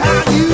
how you.